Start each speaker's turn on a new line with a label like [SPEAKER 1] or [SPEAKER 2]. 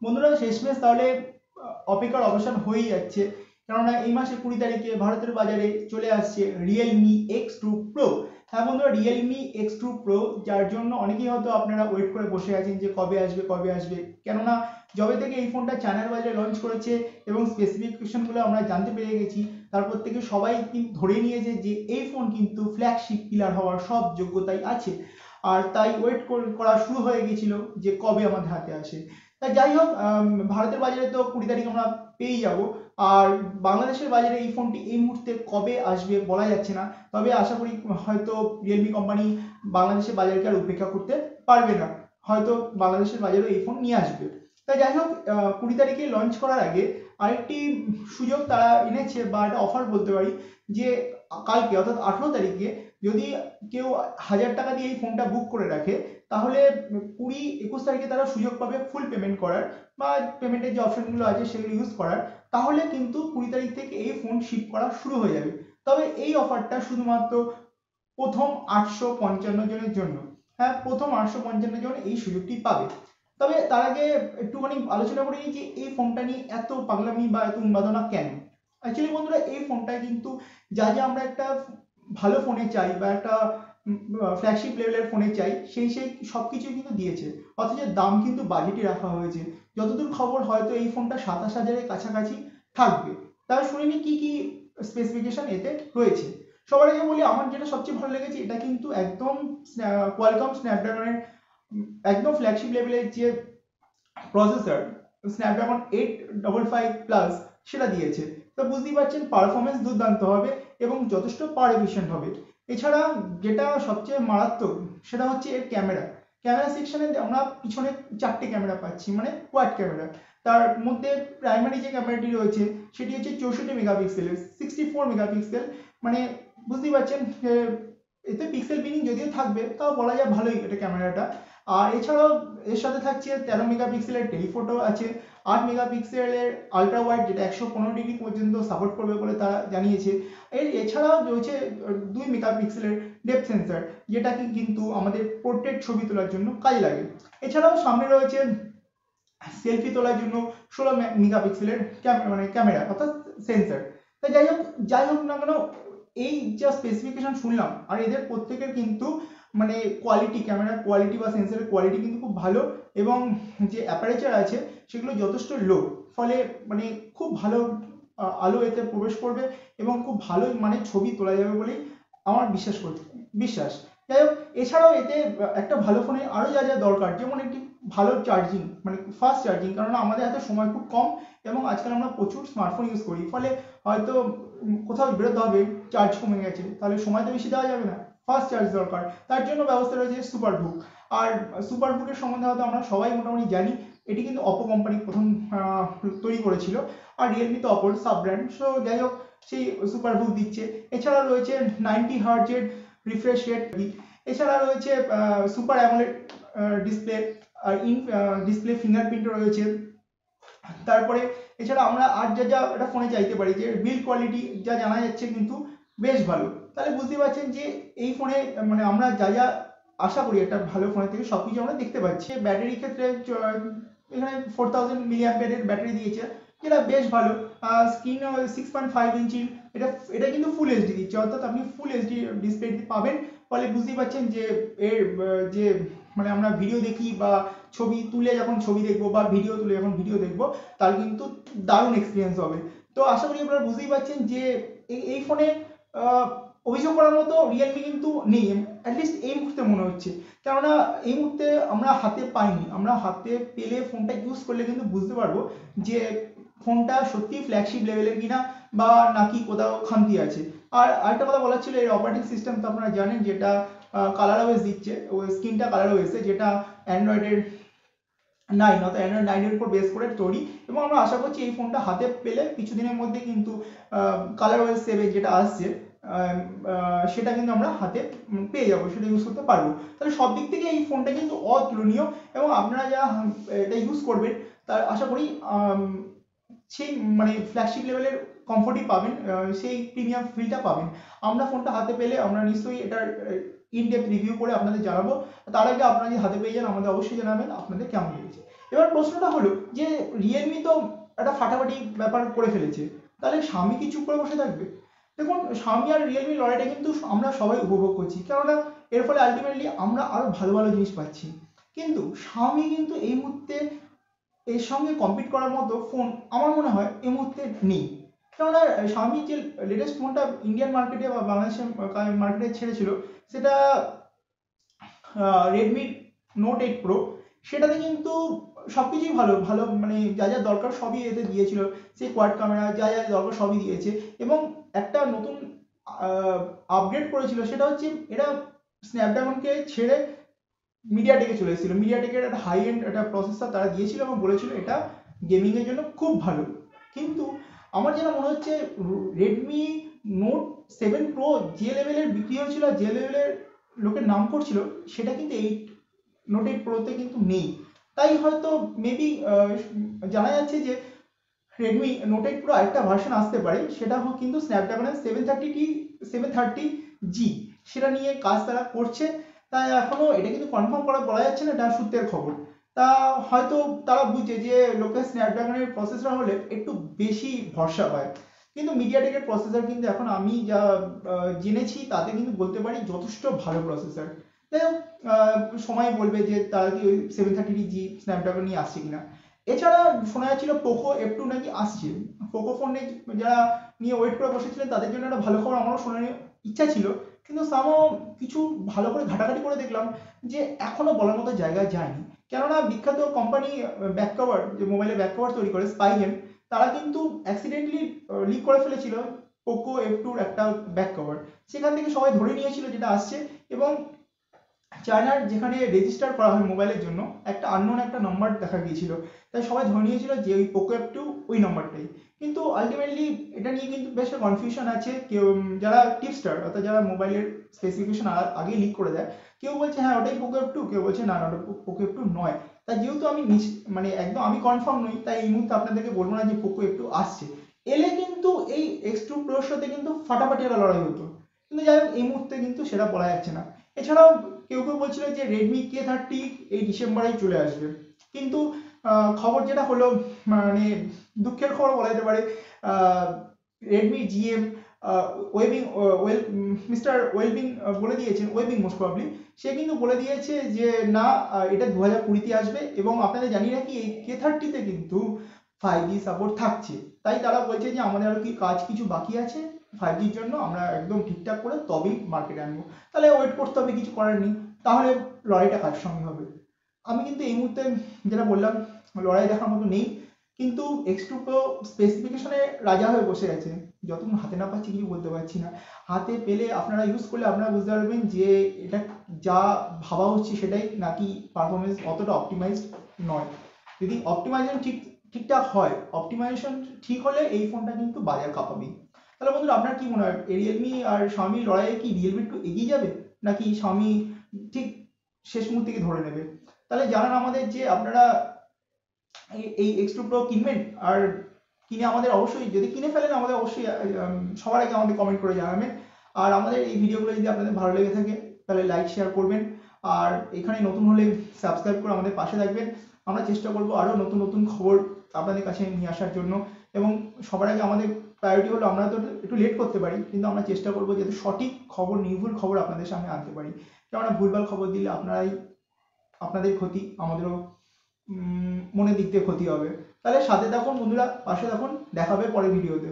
[SPEAKER 1] বন্ধুরা, শেষমেশ তাহলে অপেক্ষার অবসান হয়েই যাচ্ছে। কেননা, এই মাসের কুড়ি তারিখে ভারতের বাজারে চলে আসছে রিয়েলমি এক্স টু প্রো হ্যাঁ বন্ধুরা রিয়েলমি এক্স টু প্রো যার জন্য অনেকেই হয়তো আপনারা ওয়েট করে বসে আছেন যে কবে আসবে কবে আসবে। কেননা, যবে থেকে এই ফোনটা চায়নার বাজারে লঞ্চ করেছে এবং স্পেসিফিকেশনগুলো আমরা জানতে পেরে গেছি তারপর থেকে সবাই কিন্তু ধরে নিয়েছে যে এই ফোন কিন্তু ফ্ল্যাগশিপ কিলার হওয়ার সব যোগ্যতাই আছে। আর তাই ওয়েট করা শুরু হয়ে গেছিল যে কবে আমাদের হাতে আসে তাই যাই হোক ভারতের বাজারে তো কুড়ি তারিখ আমরা পেয়ে যাব। আর বাংলাদেশের বাজারে এই ফোনটি এই মুহূর্তে কবে আসবে বলা যাচ্ছে না। তবে আশা করি হয়তো রিয়েলমি কোম্পানি বাংলাদেশের বাজারকে আর উপেক্ষা করতে পারবে না। হয়তো বাংলাদেশের বাজারেও এই ফোন নিয়ে আসবে। তাই যাই হোক কুড়ি তারিখে লঞ্চ করার আগে আরেকটি সুযোগ তারা এনেছে বা একটা অফার বলতে পারি যে কালকে অর্থাৎ আঠেরো তারিখে যদি কেউ হাজার টাকা দিয়ে এই ফোনটা বুক করে রাখে, তাহলে কুড়ি একুশ তারিখে তারা সুযোগ পাবে ফুল পেমেন্ট করার বা পেমেন্টের যে অপশনগুলো আছে সেগুলো ইউজ করার। তাহলে কিন্তু কুড়ি তারিখ থেকে এই ফোন শিপ করা শুরু হয়ে যাবে। তবে এই অফারটা শুধুমাত্র প্রথম আটশো পঞ্চান্ন জনের জন্য। হ্যাঁ প্রথম আটশো পঞ্চান্ন জন এই সুযোগটি পাবে। তবে তার আগে একটুখানি আলোচনা করে নিই যে এই ফোনটা নিয়ে এত পাগলামি বা এত উন্মাদনা কেন? অ্যাকচুয়ালি বন্ধুরা, এই ফোনটা কিন্তু যা যা আমরা একটা ভালো ফোনে চাই বা একটা ফ্ল্যাগশিপ লেভেলের ফোনে চাই, সেই সেই সব কিছুই কিন্তু দিয়েছে। অথচ দাম কিন্তু বাজেটে রাখা হয়েছে। যতদূর খবর হয়তো এই ফোনটা সাতাশ হাজারের কাছাকাছি থাকবে। তাহলে শুনে নিই কী কী স্পেসিফিকেশন এতে রয়েছে? সবার আগে বলি, আমার যেটা সবচেয়ে ভালো লেগেছে, এটা কিন্তু একদম কোয়ালকম স্ন্যাপড্রাগনের একদম ফ্ল্যাগশিপ লেভেলের যে processor Snapdragon eight double five plus সেটা দিয়েছে। তো বুঝতেই পারছেন পারফরমেন্স দুর্দান্ত হবে। এবং যথেষ্ট পাওয়ার এফিশিয়েন্ট হবে। এছাড়া যেটা সবচেয়ে মারাত্মক সেটা হচ্ছে এর ক্যামেরা। ক্যামেরা সেকশনে আমরা পিছনে চারটে ক্যামেরা পাচ্ছি মানে কোয়াড ক্যামেরা। তার মধ্যে প্রাইমারি যে ক্যামেরাটি রয়েছে, সেটি হচ্ছে চৌষট্টি মেগাপিক্সেলের সিক্সটি ফোর মেগাপিক্সেল মানে বুঝতেই পারছেন এতে পিক্সেল বিনিং যদিও থাকবে, তাও বলা যায় ভালোই এটা ক্যামেরাটা। আর এছাড়াও এর সাথে থাকছে তেরো মেগাপিক্সেলের টেলিফোটো আছে। আট মেগাপিক্সেলের আলট্রা ওয়াইড যেটা একশো পনেরো ডিগ্রি পর্যন্ত সাপোর্ট করবে বলে তারা জানিয়েছে। এর এছাড়াও রয়েছে দুই মেগাপিক্সেলের ডেপ সেন্সার যেটাকে কিন্তু আমাদের পোর্ট্রেট ছবি তোলার জন্য কাজে লাগে। এছাড়াও সামনে রয়েছে সেলফি তোলার জন্য ষোলো মেগাপিক্সেলের মানে ক্যামেরা অর্থাৎ সেন্সার তাই যাই হোক যাই হোক না কেন, এই যা স্পেসিফিকেশন শুনলাম, আর এদের প্রত্যেকের কিন্তু মানে কোয়ালিটি ক্যামেরার কোয়ালিটি বা সেন্সারের কোয়ালিটি কিন্তু খুব ভালো এবং যে অ্যাপারেচার আছে সেগুলো যথেষ্ট লো ফলে মানে খুব ভালো আলো এতে প্রবেশ করবে এবং খুব ভালো মানে ছবি তোলা যাবে বলেই আমার বিশ্বাস করতে বিশ্বাস। যাই হোক, এছাড়াও এতে একটা ভালো ফোনে আরও যা যা দরকার, যেমন একটি ভালো চার্জিং মানে ফাস্ট চার্জিং কারণ আমাদের হাতে সময় খুব কম এবং আজকাল আমরা প্রচুর স্মার্টফোন ইউজ করি, ফলে হয়তো কোথাও বেরোতে হবে চার্জ কমে গেছে, তাহলে সময় তো বেশি দেওয়া যাবে না। ফাস্ট চার্জ দরকার। তার জন্য ব্যবস্থা রয়েছে সুপার বুক আর সুপার বুকের সম্বন্ধে হয়তো আমরা সবাই মোটামুটি জানি, এটি কিন্তু অপো কোম্পানি প্রথম তৈরি করেছিল। আর রিয়েলমি তো অপোর সাব ব্র্যান্ড সো যাই হোক সেই সুপার বুক দিচ্ছে। এছাড়া রয়েছে নাইনটি হার্জের রিফ্রেশ রেট এছাড়া রয়েছে সুপার অ্যামোলেড ডিসপ্লে আর ইন ডিসপ্লে ফিঙ্গারপ্রিন্ট রয়েছে। তারপরে, এছাড়া আমরা আর যা যা, একটা ফোনে চাইতে পারি যে বিল্ড কোয়ালিটি যা জানা যাচ্ছে কিন্তু বেশ ভালো। তাহলে বুঝতে পারছেন যে এই ফোনে মানে আমরা যা যা আশা করি, একটা ভালো ফোনের থেকে সব কিছু আমরা দেখতে পাচ্ছি। ব্যাটারি ক্ষেত্রে এখানে ফোর থাউজেন্ড মিলি অ্যাম্পিয়ারের ব্যাটারি দিয়েছে, যেটা বেশ ভালো। Screen six point five inch এটা এটা কিন্তু ফুল এইচডি দিচ্ছে। অর্থাৎ আপনি ফুল এইচডি ডিসপ্লে পাবেন। ফলে বুঝতেই পারছেন যে এর, যে মানে আমরা ভিডিও দেখি বা ছবি তুলে যখন ছবি দেখব বা ভিডিও তুলে যখন ভিডিও দেখব, তার কিন্তু দারুণ এক্সপিরিয়েন্স হবে। তো আশা করি আপনারা বুঝতেই পারছেন যে এই ফোনে অভিযোগ করার মতো রিয়েলমি কিন্তু নেই। অ্যাটলিস্ট এই মুহূর্তে মনে হচ্ছে। কেননা এই মুহূর্তে আমরা হাতে পাইনি। আমরা হাতে পেলে ফোনটা ইউজ করলে কিন্তু বুঝতে পারব যে ফোনটা সত্যি ফ্ল্যাগশিপ লেভেলের কিনা বা নাকি কোথাও খামতি আছে। আর আরেকটা কথা বলার ছিল, এর অপারেটিং সিস্টেম তো আপনারা জানেন যেটা কালার ওয়েস দিচ্ছে। ওই স্ক্রিনটা কালার ওয়েসে যেটা অ্যান্ড্রয়েডের নাইন অর্থাৎ অ্যান্ড্রয়েড নাইনের উপর বেস করে তৈরি। এবং আমরা আশা করছি এই ফোনটা হাতে পেলে কিছুদিনের মধ্যে কিন্তু কালার ওয়েস সেভেন যেটা আসছে সেটা কিন্তু আমরা হাতে পেয়ে যাব সেটা ইউজ করতে পারব। তাহলে সব দিক থেকে এই ফোনটা কিন্তু অতুলনীয় এবং আপনারা যা উম, এটা ইউজ করবেন তার আশা করি সেই মানে ফ্ল্যাগশিপ লেভেলের কমফোর্টই পাবেন সেই প্রিমিয়াম ফিলটা পাবেন। আমরা ফোনটা হাতে পেলে আমরা নিশ্চয়ই এটার ইন ডেপথ রিভিউ করে আপনাদের জানাব। তার আগে আপনারা যদি হাতে পেয়ে যান আমাদের অবশ্যই জানাবেন আপনাদের কেমন লেগেছে। এবার প্রশ্নটা হলো যে রিয়েলমি তো একটা ফাটাফাটি ব্যাপার করে ফেলেছে। তাহলে স্বামী কি চুপ করে বসে থাকবে? দেখুন স্বামী আর রিয়েলমি লড়াইটা কিন্তু আমরা সবাই উপভোগ করছি। কেননা এর ফলে আলটিমেটলি আমরা আরও ভালো ভালো জিনিস পাচ্ছি। কিন্তু স্বামী কিন্তু এই মুহূর্তে এর সঙ্গে কম্পিট করার মতো ফোন আমার মনে হয় এই মুহূর্তে নেই। কেননা স্বামী যে লেটেস্ট ফোনটা ইন্ডিয়ান মার্কেটে বা বাংলাদেশের মার্কেটে ছেড়েছিল, সেটা রেডমি নোট এইট প্রো সেটাতে কিন্তু সব কিছুই ভালো ভালো মানে যা যা দরকার সবই এতে দিয়েছিল। সেই কোয়াড ক্যামেরা যা যা দরকার সবই দিয়েছে। এবং একটা নতুন আপগ্রেড করেছিল, সেটা হচ্ছে এটা স্ন্যাপড্রাগনকে ছেড়ে মিডিয়াটেকে চলে এসেছিল। মিডিয়াটেকের একটা হাই এন্ড একটা প্রসেসর তারা দিয়েছিল এবং বলেছিল এটা গেমিংয়ের জন্য খুব ভালো। কিন্তু আমার যেটা মনে হচ্ছে রেডমি নোট সেভেন প্রো যে লেভেলের বিক্রি হয়েছিল যে লেভেলের লোকের নাম করছিল, সেটা কিন্তু এইট নোট এইট প্রোতে কিন্তু নেই। তাই হয়তো মেবি জানা যাচ্ছে যে রেডমি নোট এইট প্রো আরেকটা ভার্সন আসতে পারে, সেটা কিন্তু স্ন্যাপড্রাগনের seven thirty seven thirty G সেটা নিয়ে কাজ তারা করছে। তাই এখনও এটা কিন্তু কনফার্ম করা, বলা যাচ্ছে না, এটা সূত্রের খবর। তা হয়তো তারা বুঝছে যে লোকের স্ন্যাপড্রাগনের প্রসেসর হলে একটু বেশি ভরসা পায়। কিন্তু মিডিয়াটেকের প্রসেসর কিন্তু এখন আমি যা জেনেছি, তাতে কিন্তু বলতে পারি যথেষ্ট ভালো প্রসেসর যাই হোক সময় বলবে যে তারা কি ওই সেভেন থার্টি জি স্ন্যাপড্রাগন নিয়ে আসছে কিনা। এছাড়া শোনা যাচ্ছিল পোকো এফ টু নাকি আসছে। পোকো ফোন যারা নিয়ে ওয়েট করে বসেছিলেন, তাদের জন্য একটা ভালো খবর আমারও শোনার ইচ্ছা ছিল। কিন্তু সামো কিছু ভালো করে ঘাটাঘাটি করে দেখলাম যে এখনও বলার মতো জায়গায় যায়নি। কেননা বিখ্যাত কোম্পানি ব্যাক কভার যে মোবাইলে ব্যাক কভার তৈরি করে স্পাইজেন তারা কিন্তু অ্যাক্সিডেন্টলি লিক করে ফেলেছিল পোকো এফ টুর একটা ব্যাক কভার সেখান থেকে সবাই ধরে নিয়েছিল যেটা আসছে এবং চায়নার যেখানে রেজিস্টার করা হয় মোবাইলের জন্য, একটা আননোন একটা নাম্বার দেখা গিয়েছিল। তাই সবাই ধরে নিয়েছিল যে ওই পোকো অ্যাপ টু ওই নাম্বারটাই কিন্তু আলটিমেটলি এটা নিয়ে কিন্তু বেশ কনফিউশন আছে। কেউ যারা টিপস্টার অর্থাৎ যারা মোবাইলের স্পেসিফিকেশন আগে লিক করে দেয়, কেউ বলছে হ্যাঁ ওটাই পোকো অ্যাপ টু কেউ বলছে, না না, ওটা পোকো অ্যাপ টু নয়। তাই যেহেতু আমি মানে একদম আমি কনফার্ম নই, তাই এই মুহূর্তে আপনাদেরকে বলব না যে পোকো অ্যাপ টু আসছে। এলে কিন্তু এই এক্স টু প্রোর সাথে কিন্তু ফাটাফাটি একটা লড়াই হতো। কিন্তু যাই হোক, এই মুহূর্তে কিন্তু সেটা বলা যাচ্ছে না। এছাড়াও কেউ কেউ বলছিল যে রেডমি কে থার্টি এই ডিসেম্বরেই চলে আসবে। কিন্তু খবর যেটা হলো মানে দুঃখের খবর বলা যেতে পারে Redmi GM Weibing well mister wellbeing বলে দিয়েছেন ওয়েবিং মোস্ট প্রবলি সে কিন্তু বলে দিয়েছে যে, না এটা দু হাজার কুড়িতে আসবে এবং আপনাদের জানি রাখি, এই কে থার্টিতে কিন্তু ফাইভ জি সাপোর্ট থাকছে। তাই তারা বলছে যে, আমাদের আরও কি কাজ কিছু বাকি আছে? ফাইভ জির জন্য আমরা একদম ঠিকঠাক করে তবেই মার্কেটে আনব। তাহলে ওয়েট করতে হবে, কিছু করার নেই, তাহলে লড়াইটা কার সঙ্গে হবে। আমি কিন্তু এই মুহূর্তে যেটা বললাম, লড়াই দেখার মতো নেই, কিন্তু এক্স টু প্রো স্পেসিফিকেশনে রাজা হয়ে বসে আছে যতক্ষণ হাতে না পাচ্ছি কিছু বলতে পারছি না। হাতে পেলে আপনারা ইউজ করলে আপনারা বুঝতে পারবেন যে এটা যা ভাবা হচ্ছে সেটাই নাকি পারফরমেন্স অতটা অপটিমাইজড নয়। যদি অপটিমাইজেশন ঠিক, ঠিকঠাক হয় অপটিমাইজেশন ঠিক হলে এই ফোনটা কিন্তু বাজার কাঁপাবেই। তাহলে বন্ধুরা আপনার কি মনে হয়? রিয়েলমি আর স্বামীর লড়াইয়ে কি রিয়েলমি একটু এগিয়ে যাবে? নাকি স্বামী ঠিক শেষ মুহূর্তে ধরে নেবে? তাহলে জানান আমাদের যে আপনারা এই এক্স টু প্রো কিনবেন আর কিনে আমাদের অবশ্যই, যদি কিনে ফেলেন আমাদের অবশ্যই সবার আগে আমাদের কমেন্ট করে জানাবেন। আর আমাদের এই ভিডিওগুলো যদি আপনাদের ভালো লেগে থাকে, তাহলে লাইক শেয়ার করবেন। আর এখানে নতুন হলে সাবস্ক্রাইব করে আমাদের পাশে থাকবেন। আমরা চেষ্টা করব আরও নতুন নতুন খবর আপনাদের কাছে নিয়ে আসার জন্য। এবং সবার আগে আমাদের প্রায়োরিটি হলো আমরা তো একটু লেট করতে পারি, কিন্তু আমরা চেষ্টা করব যাতে সঠিক খবর, নির্ভুল খবর আপনাদের সামনে আনতে পারি। কেননা ভুলভাল খবর দিলে আপনারাই, আপনাদের ক্ষতি, আমাদেরও মনের দিক দিয়ে ক্ষতি হবে। তাহলে সাথে থাকুন বন্ধুরা, পাশে থাকুন দেখাবে পরে ভিডিওতে